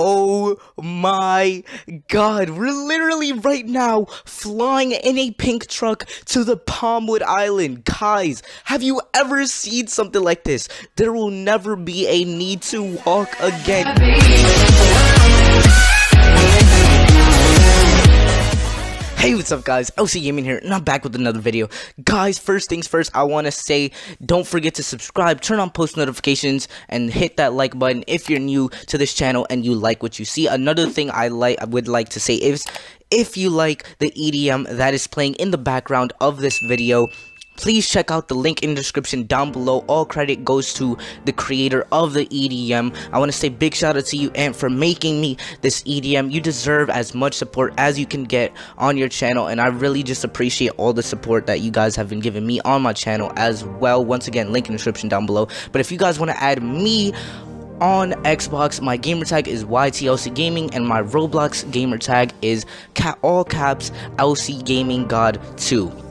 Oh my god, we're literally right now flying in a pink truck to the Palmwood Island. Guys, have you ever seen something like this? There will never be a need to walk again. Hey, what's up guys? LC Gaming here, and I'm back with another video. Guys, first things first, I want to say, don't forget to subscribe, turn on post notifications, and hit that like button if you're new to this channel and you like what you see. Another thing I like, I would like to say is, if you like the EDM that is playing in the background of this video, please check out the link in the description down below. All credit goes to the creator of the edm i want to say big shout out to you Ant for making me this edm you deserve as much support as you can get on your channel and i really just appreciate all the support that you guys have been giving me on my channel as well. Once again link in the description down below. But if you guys want to add me on Xbox, my gamertag is YTLC Gaming, and my Roblox gamertag is all caps LC Gaming God 2.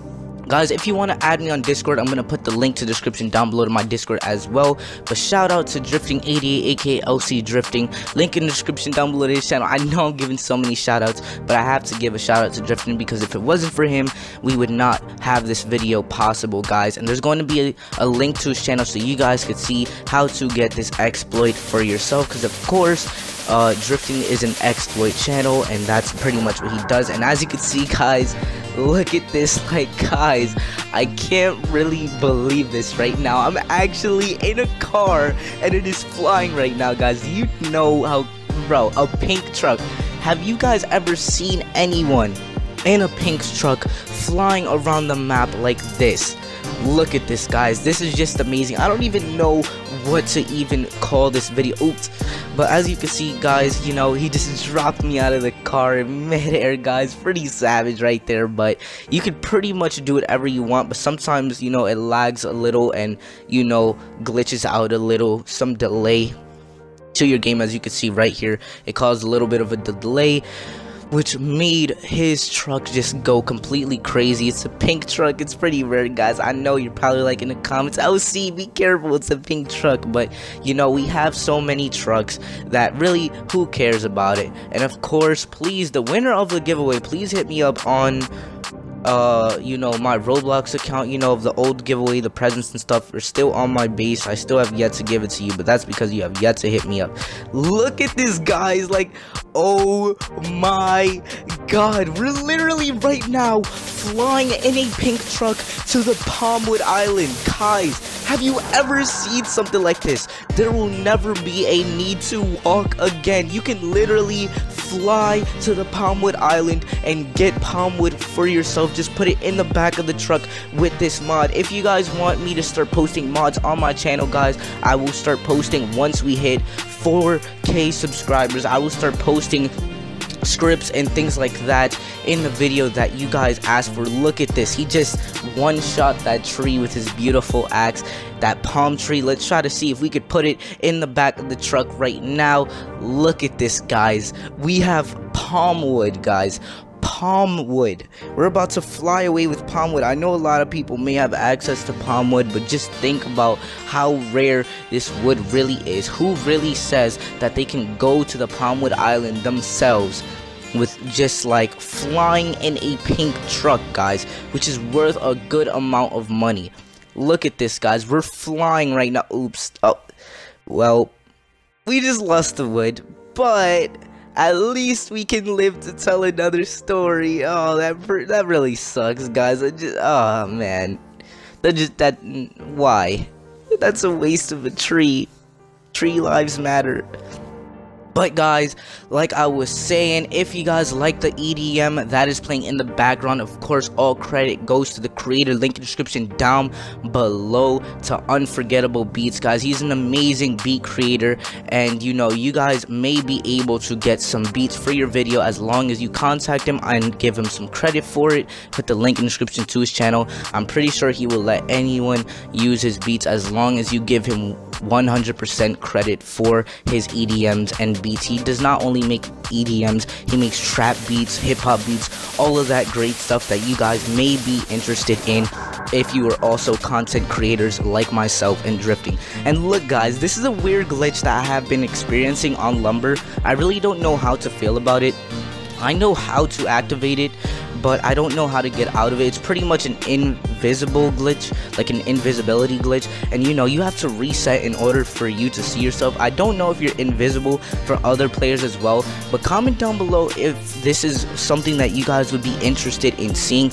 Guys, if you want to add me on Discord, I'm going to put the link to the description down below to my Discord as well. But shout out to Drifting88, aka LC Drifting. Link in the description down below to his channel. I know I'm giving so many shout outs, but I have to give a shout out to Drifting because if it wasn't for him, we would not have this video possible, guys. And there's going to be a, a link to his channel so you guys could see how to get this exploit for yourself. Because, of course, uh, drifting is an exploit channel and that's pretty much what he does and as you can see guys look at this like guys. I can't really believe this right now. I'm actually in a car and it is flying right now guys. You know how bro a pink truck. Have you guys ever seen anyone in a pink truck flying around the map like this? Look at this guys. This is just amazing. I don't even know what to even call this video. Oops. But as you can see guys you know he just dropped me out of the car. In midair guys. Pretty savage right there. But you can pretty much do whatever you want. But sometimes you know it lags a little and you know glitches out a little. Some delay to your game as you can see right here. It caused a little bit of a delay which made his truck just go completely crazy. It's a pink truck. It's pretty rare, guys. I know you're probably like in the comments, oh, see, be careful. It's a pink truck. But, you know, we have so many trucks that really, who cares about it? And, of course, please, the winner of the giveaway, please hit me up on uh you know my roblox account you know of the old giveaway the presents and stuff are still on my base. I still have yet to give it to you but that's because you have yet to hit me up. Look at this guys. Like oh my god. We're literally right now flying in a pink truck to the palmwood island. Guys have you ever seen something like this? There will never be a need to walk again. You can literally fly to the palmwood island and get palmwood for yourself. Just put it in the back of the truck with this mod. If you guys want me to start posting mods on my channel guys i will start posting once we hit 4k subscribers. I will start posting scripts and things like that in the video that you guys asked for. Look at this. He just one shot that tree with his beautiful axe that palm tree. Let's try to see if we could put it in the back of the truck right now. Look at this guys. We have palm wood, guys palmwood. We're about to fly away with palmwood. I know a lot of people may have access to palmwood, but just think about how rare this wood really is. Who really says that they can go to the palmwood island themselves with just like flying in a pink truck, guys, which is worth a good amount of money. Look at this, guys. We're flying right now. Oops. Oh, well, we just lost the wood, but at least we can live to tell another story. Oh, that that really sucks, guys. I just, oh man, that just that why? That's a waste of a tree. Tree lives matter. But guys, like I was saying, if you guys like the EDM that is playing in the background, of course, all credit goes to the creator. Link in description down below to Unforgettable Beats, guys. He's an amazing beat creator, and you know, you guys may be able to get some beats for your video as long as you contact him and give him some credit for it. Put the link in the description to his channel. I'm pretty sure he will let anyone use his beats as long as you give him 100% credit for his EDMs and beats. He does not only make EDMs, he makes trap beats, hip hop beats, all of that great stuff that you guys may be interested in if you are also content creators like myself and drifting. And look guys, this is a weird glitch that I have been experiencing on Lumber. I really don't know how to feel about it. I know how to activate it, but I don't know how to get out of it. It's pretty much an invisible glitch, like an invisibility glitch, and you know, you have to reset in order for you to see yourself. I don't know if you're invisible for other players as well, but comment down below if this is something that you guys would be interested in seeing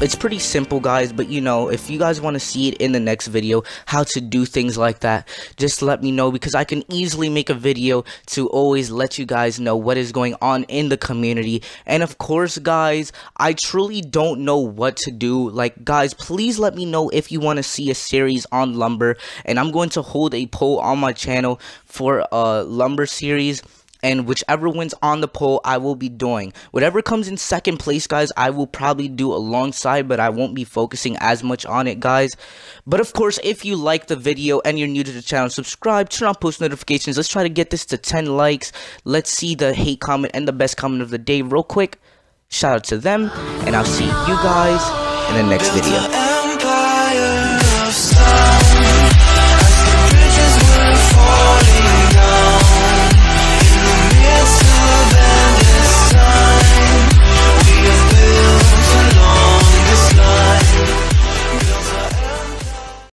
it's pretty simple guys but you know if you guys want to see it in the next video how to do things like that just let me know because I can easily make a video to always let you guys know what is going on in the community. And of course guys I truly don't know what to do. Like guys please let me know if you want to see a series on lumber and I'm going to hold a poll on my channel for a lumber series and whichever wins on the poll I will be doing. Whatever comes in second place guys I will probably do alongside but I won't be focusing as much on it guys. But of course if you like the video and you're new to the channel subscribe, turn on post notifications, let's try to get this to 10 likes. Let's see the hate comment and the best comment of the day real quick. Shout out to them and I'll see you guys in the next video.